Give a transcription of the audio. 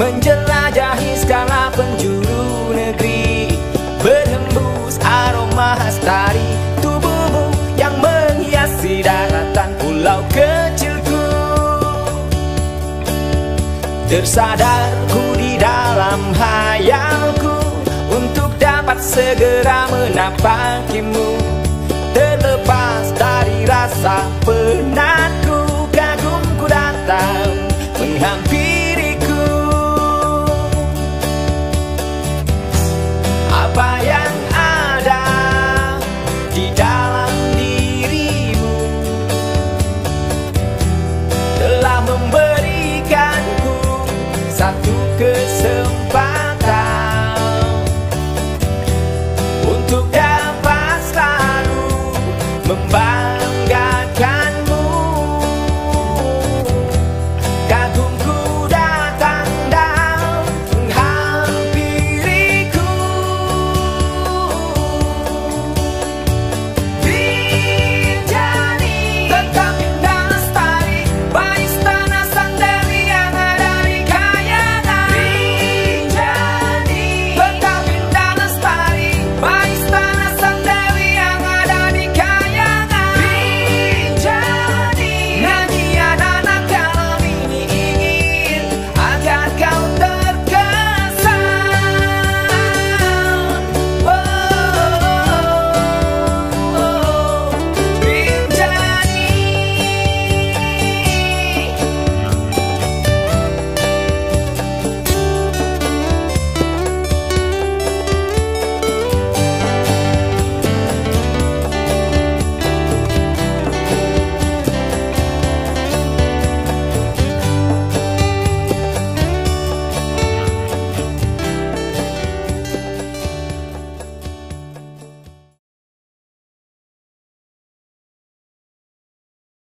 Menjelajahi segala penjuru negeri. Berhembus aroma khas tari Tubuhmu yang menghiasi daratan pulau kecilku. Tersadarku di dalam hayalku Untuk dapat segera menapakimu Terlepas dari rasa penat